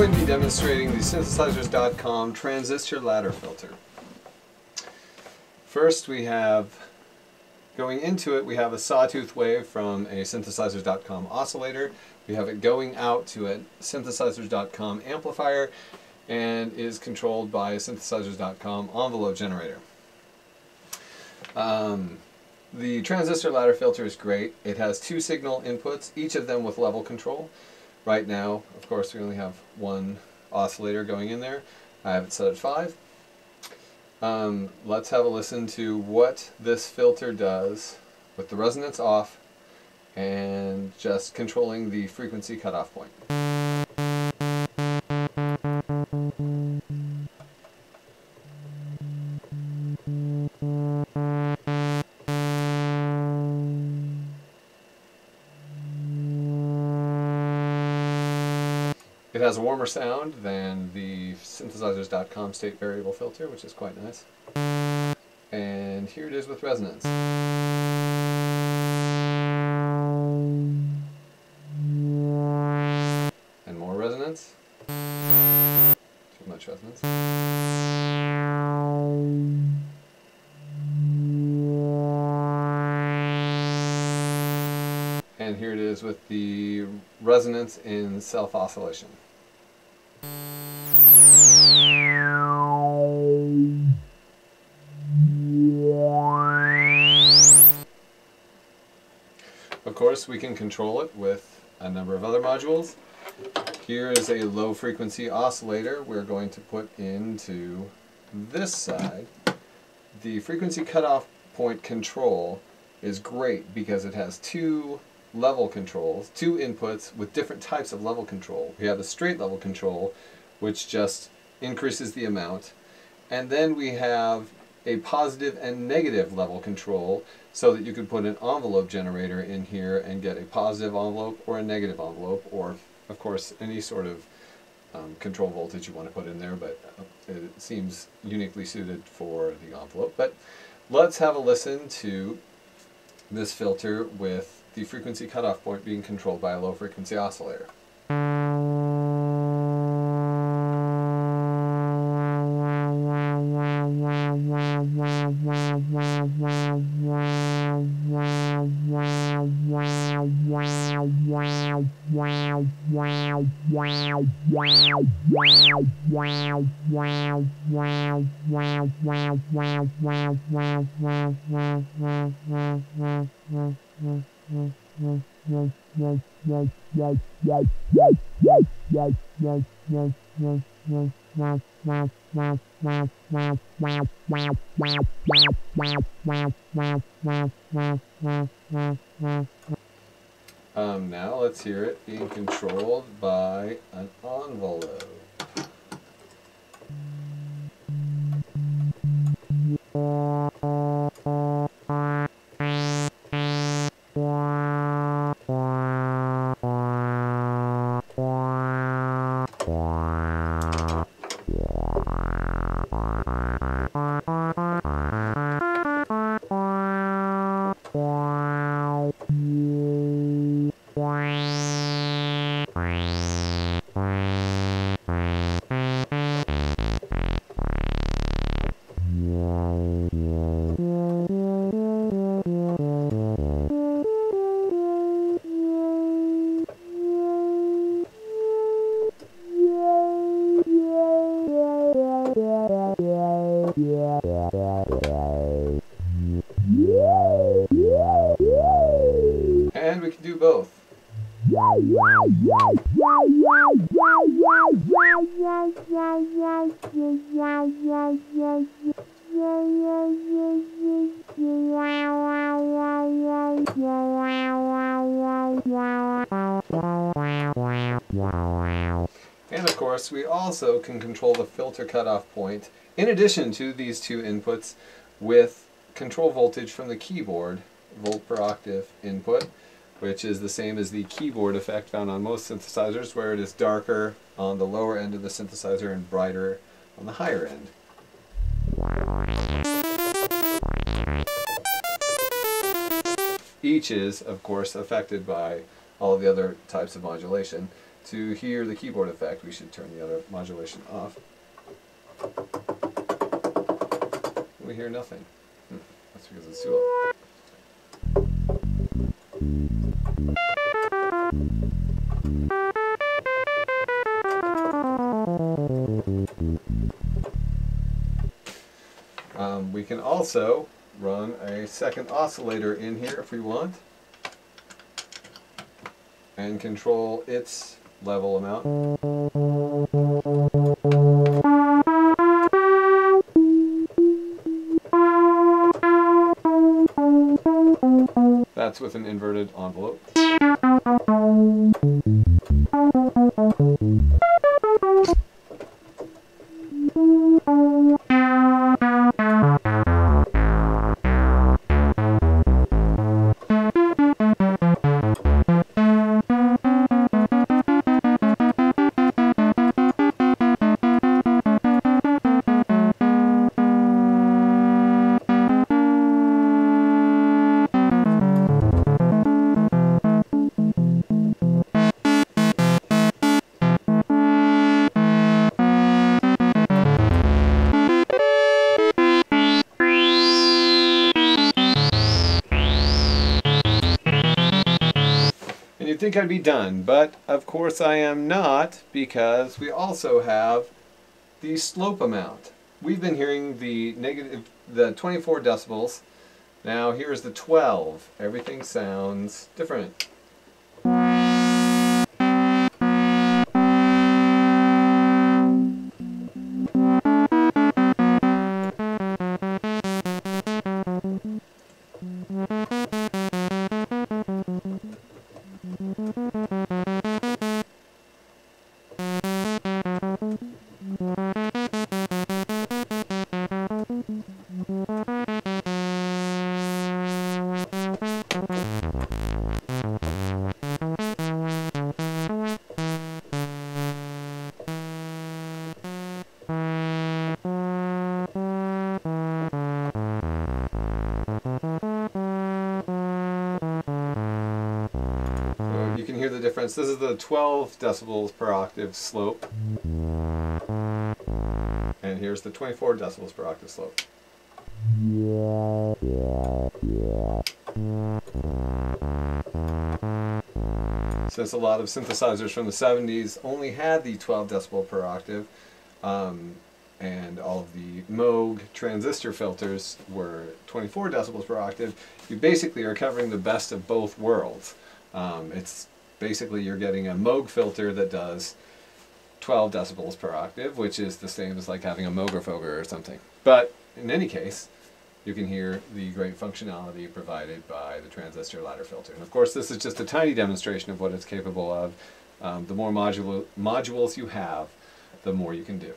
going to be demonstrating the synthesizers.com transistor ladder filter. First we have, going into it, we have a sawtooth wave from a synthesizers.com oscillator. We have it going out to a synthesizers.com amplifier and is controlled by a synthesizers.com envelope generator. Um, the transistor ladder filter is great. It has two signal inputs, each of them with level control. Right now, of course, we only have one oscillator going in there. I have it set at 5. Um, let's have a listen to what this filter does with the resonance off and just controlling the frequency cutoff point. It has a warmer sound than the synthesizers.com state variable filter, which is quite nice. And here it is with resonance. And more resonance. Too much resonance. And here it is with the resonance in self-oscillation. Of course, we can control it with a number of other modules. Here is a low frequency oscillator we're going to put into this side. The frequency cutoff point control is great because it has two level controls, two inputs with different types of level control. We have a straight level control, which just increases the amount. And then we have a positive and negative level control so that you could put an envelope generator in here and get a positive envelope or a negative envelope or of course any sort of um, control voltage you want to put in there but uh, it seems uniquely suited for the envelope. But let's have a listen to this filter with the frequency cutoff point being controlled by a low frequency oscillator. Um, now let's hear it being controlled by an envelope. And we can do both. And of course, we also can control the filter cutoff point in addition to these two inputs with control voltage from the keyboard, volt per octave input, which is the same as the keyboard effect found on most synthesizers where it is darker on the lower end of the synthesizer and brighter on the higher end. Each is, of course, affected by all the other types of modulation. To hear the keyboard effect, we should turn the other modulation off. We hear nothing. Hmm, That's because it's too low. Um, we can also run a second oscillator in here if we want and control its level amount. With an inverted envelope. Think I'd be done, but of course I am not because we also have the slope amount. We've been hearing the negative, the 24 decibels. Now here's the 12. Everything sounds different. Difference. This is the 12 decibels per octave slope. And here's the 24 decibels per octave slope. Since a lot of synthesizers from the 70s only had the 12 decibel per octave, um, and all of the Moog transistor filters were 24 decibels per octave, you basically are covering the best of both worlds. Um, it's basically you're getting a Moog filter that does 12 decibels per octave, which is the same as like having a Moogerfooger or something. But in any case, you can hear the great functionality provided by the transistor ladder filter. And of course, this is just a tiny demonstration of what it's capable of. Um, the more module modules you have, the more you can do.